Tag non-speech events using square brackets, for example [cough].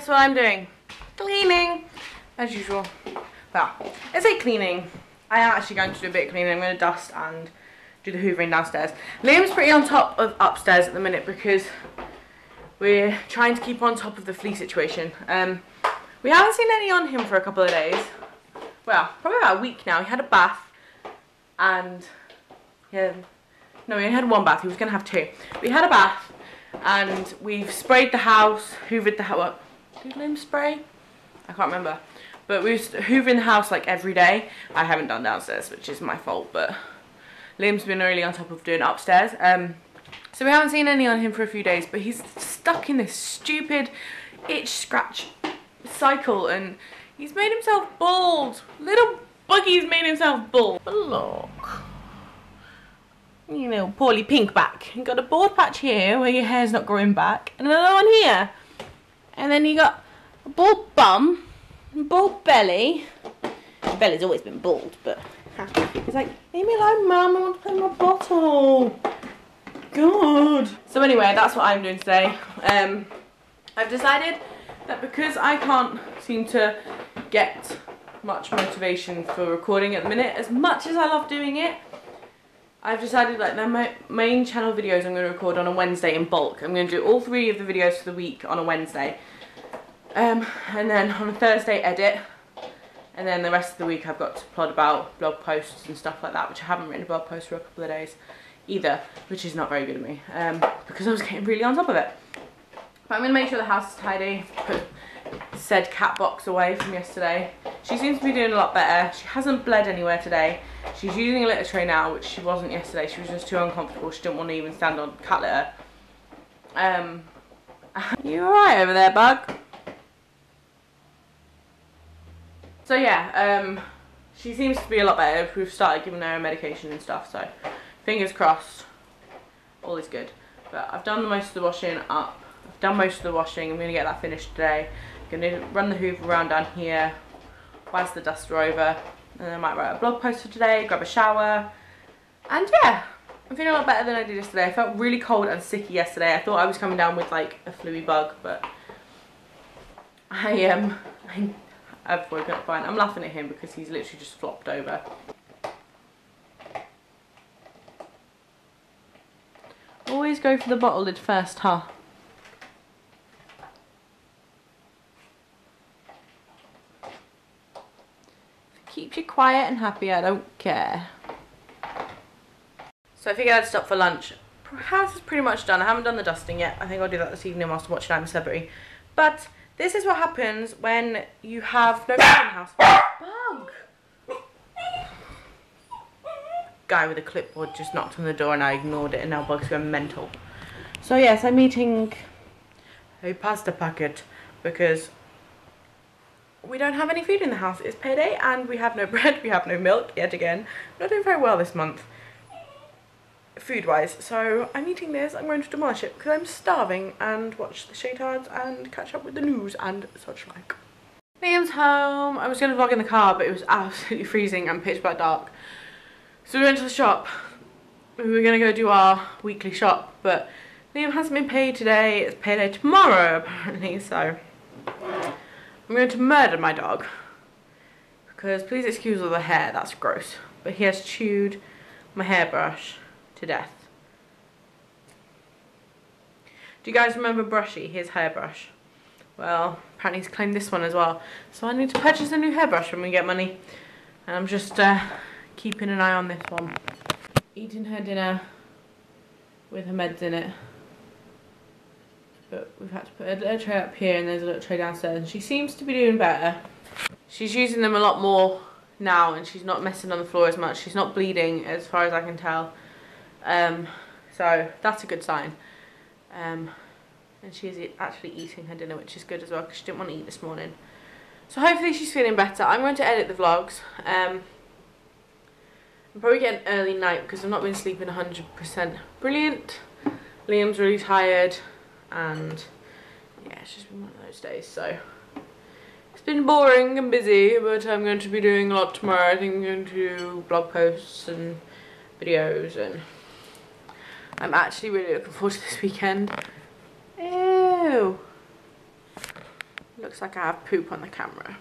Guess what I'm doing? Cleaning, as usual. Well, I say cleaning. I am actually going to do a bit of cleaning. I'm going to dust and do the hoovering downstairs. Liam's pretty on top of upstairs at the minute because we're trying to keep on top of the flea situation. Um, we haven't seen any on him for a couple of days. Well, probably about a week now. He had a bath and yeah, no, he had one bath. He was going to have two. We had a bath and we've sprayed the house, hoovered the house. What? Did Liam spray? I can't remember. But we were hoovering the house like every day. I haven't done downstairs, which is my fault, but Liam's been really on top of doing upstairs. Um, so we haven't seen any on him for a few days, but he's stuck in this stupid itch scratch cycle and he's made himself bald. Little Buggy's made himself bald. Look. You know, poorly pink back. You got a bald patch here where your hair's not growing back and another one here. And then you got a bald bum, bald belly. Belly's always been bald, but he's like, leave me alone, mum. I want to play my bottle. God. So anyway, that's what I'm doing today. Um, I've decided that because I can't seem to get much motivation for recording at the minute, as much as I love doing it, I've decided like my main channel videos I'm going to record on a Wednesday in bulk. I'm going to do all three of the videos for the week on a Wednesday. Um, and then on a Thursday edit. And then the rest of the week I've got to plod about blog posts and stuff like that, which I haven't written a blog post for a couple of days either, which is not very good of me, um, because I was getting really on top of it. But I'm going to make sure the house is tidy, put said cat box away from yesterday. She seems to be doing a lot better. She hasn't bled anywhere today. She's using a litter tray now, which she wasn't yesterday. She was just too uncomfortable. She didn't want to even stand on cat litter. Um, [laughs] you alright over there, bug? So yeah, um, she seems to be a lot better. We've started giving her medication and stuff, so fingers crossed, all is good. But I've done the most of the washing up. I've done most of the washing. I'm going to get that finished today. To run the hoover around down here whilst the duster over. And I might write a blog post for today, grab a shower. And yeah, I'm feeling a lot better than I did yesterday. I felt really cold and sicky yesterday. I thought I was coming down with like a fluey bug, but I am, um, [laughs] I've woken up fine. I'm laughing at him because he's literally just flopped over. Always go for the bottle lid first, huh? Keeps you quiet and happy, I don't care. So I figured I'd stop for lunch. House is pretty much done. I haven't done the dusting yet. I think I'll do that this evening whilst I'm watching I'm a Celebrity. But this is what happens when you have no in house. Bug! guy with a clipboard just knocked on the door and I ignored it and now Bug's going mental. So yes, I'm eating a pasta packet because we don't have any food in the house. It's payday and we have no [laughs] bread, we have no milk yet again. Not doing very well this month food wise so I'm eating this I'm going to demolish it because I'm starving and watch the Shaytards and catch up with the news and such like. Liam's home. I was going to vlog in the car but it was [laughs] absolutely freezing and pitch black dark so we went to the shop. We were going to go do our weekly shop, but Liam hasn't been paid today. It's payday tomorrow, [laughs] apparently, so I'm going to murder my dog. Because, please excuse all the hair, that's gross. But he has chewed my hairbrush to death. Do you guys remember Brushy, his hairbrush? Well, apparently he's claimed this one as well. So I need to purchase a new hairbrush when we get money. And I'm just uh, keeping an eye on this one. Eating her dinner with her meds in it. But we've had to put a little tray up here and there's a little tray downstairs and she seems to be doing better. She's using them a lot more now and she's not messing on the floor as much. She's not bleeding as far as I can tell. Um, so that's a good sign. Um, and she's actually eating her dinner which is good as well because she didn't want to eat this morning. So hopefully she's feeling better. I'm going to edit the vlogs. Um, I'm probably getting early night because I've not been sleeping 100% brilliant. Liam's really tired and yeah, it's just been one of those days. So it's been boring and busy, but I'm going to be doing a lot tomorrow. I think I'm going to do blog posts and videos and I'm actually really looking forward to this weekend. Ew. looks like I have poop on the camera.